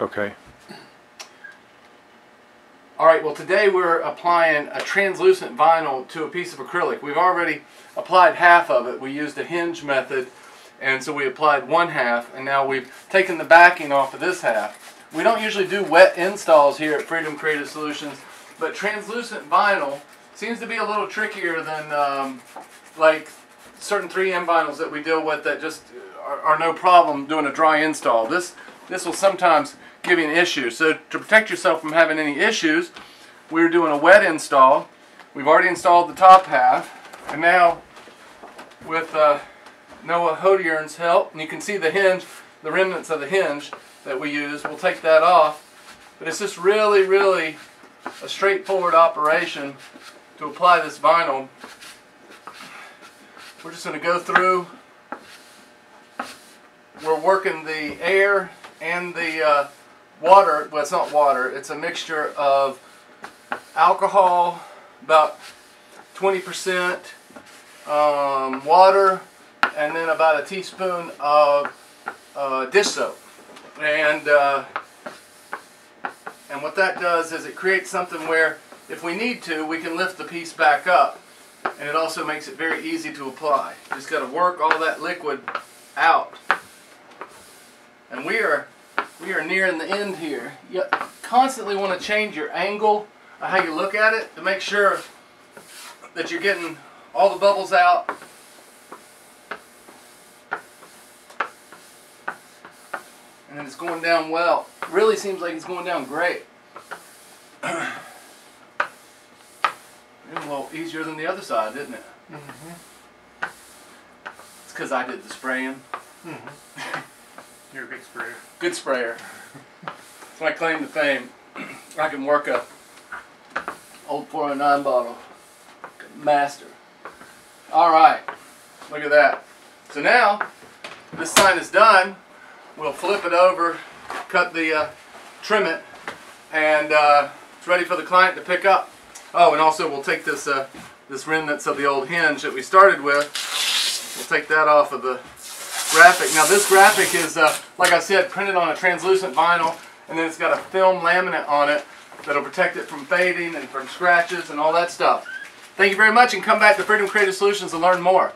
Okay. All right, well today we're applying a translucent vinyl to a piece of acrylic. We've already applied half of it. We used a hinge method and so we applied one half and now we've taken the backing off of this half. We don't usually do wet installs here at Freedom Creative Solutions, but translucent vinyl seems to be a little trickier than um, like certain 3M vinyls that we deal with that just are, are no problem doing a dry install. This this will sometimes give you an issue. So to protect yourself from having any issues, we're doing a wet install. We've already installed the top half, and now with uh, Noah Hodiern's help, and you can see the hinge, the remnants of the hinge that we use. We'll take that off, but it's just really, really a straightforward operation to apply this vinyl. We're just going to go through. We're working the air and the uh, water, well it's not water, it's a mixture of alcohol, about 20%, um, water, and then about a teaspoon of uh, dish soap. And, uh, and what that does is it creates something where if we need to, we can lift the piece back up. And it also makes it very easy to apply. Just got to work all that liquid out. And we are we are nearing the end here. You constantly want to change your angle of how you look at it to make sure that you're getting all the bubbles out. And it's going down well. Really seems like it's going down great. a little easier than the other side, didn't it? Mm -hmm. It's because I did the spraying. Mm -hmm. You're a good sprayer. Good sprayer. That's my claim to fame. I can work a old 409 bottle. Master. All right. Look at that. So now, this sign is done. We'll flip it over, cut the, uh, trim it, and uh, it's ready for the client to pick up. Oh, and also we'll take this, uh, this remnants of the old hinge that we started with. We'll take that off of the graphic. Now this graphic is, uh, like I said, printed on a translucent vinyl, and then it's got a film laminate on it that'll protect it from fading and from scratches and all that stuff. Thank you very much, and come back to Freedom Creative Solutions to learn more.